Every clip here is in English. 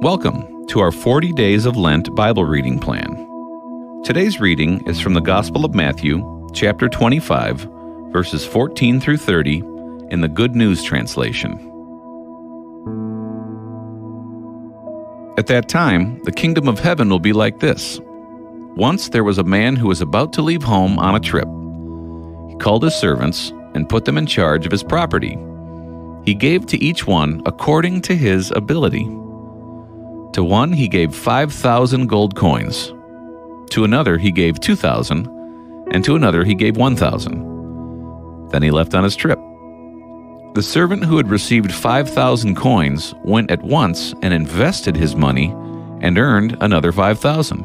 Welcome to our 40 Days of Lent Bible reading plan. Today's reading is from the Gospel of Matthew, chapter 25, verses 14 through 30, in the Good News Translation. At that time, the kingdom of heaven will be like this. Once there was a man who was about to leave home on a trip. He called his servants and put them in charge of his property. He gave to each one according to his ability. To one he gave 5,000 gold coins. To another he gave 2,000, and to another he gave 1,000. Then he left on his trip. The servant who had received 5,000 coins went at once and invested his money and earned another 5,000.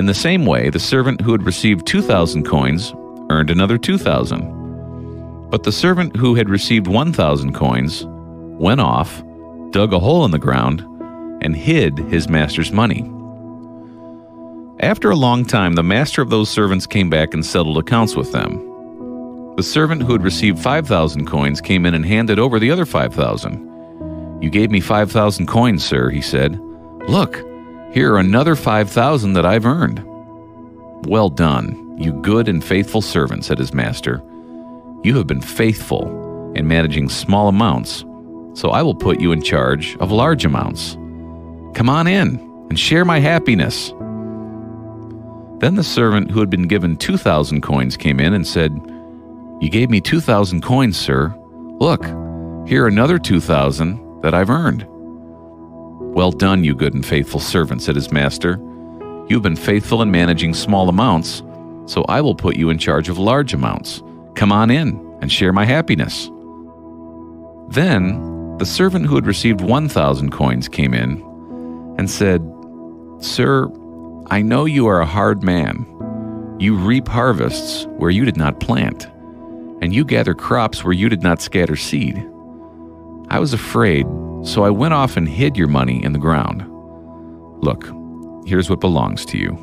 In the same way, the servant who had received 2,000 coins earned another 2,000. But the servant who had received 1,000 coins went off, dug a hole in the ground, and hid his master's money. After a long time, the master of those servants came back and settled accounts with them. The servant who had received 5,000 coins came in and handed over the other 5,000. You gave me 5,000 coins, sir, he said. Look, here are another 5,000 that I've earned. Well done, you good and faithful servant, said his master. You have been faithful in managing small amounts, so I will put you in charge of large amounts. Come on in and share my happiness. Then the servant who had been given 2,000 coins came in and said, You gave me 2,000 coins, sir. Look, here are another 2,000 that I've earned. Well done, you good and faithful servant, said his master. You have been faithful in managing small amounts, so I will put you in charge of large amounts. Come on in and share my happiness. Then the servant who had received 1,000 coins came in and said, Sir, I know you are a hard man. You reap harvests where you did not plant, and you gather crops where you did not scatter seed. I was afraid, so I went off and hid your money in the ground. Look, here's what belongs to you.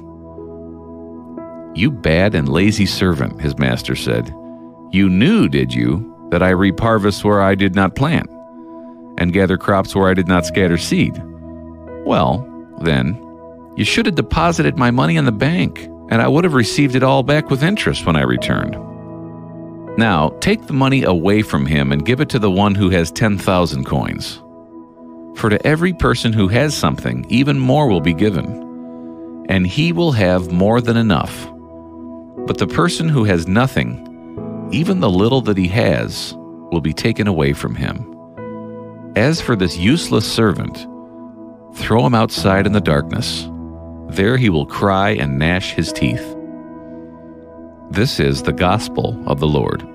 You bad and lazy servant, his master said. You knew, did you, that I reap harvests where I did not plant, and gather crops where I did not scatter seed? Well, then, you should have deposited my money in the bank, and I would have received it all back with interest when I returned. Now, take the money away from him and give it to the one who has 10,000 coins. For to every person who has something, even more will be given, and he will have more than enough. But the person who has nothing, even the little that he has will be taken away from him. As for this useless servant, throw him outside in the darkness. There he will cry and gnash his teeth. This is the gospel of the Lord.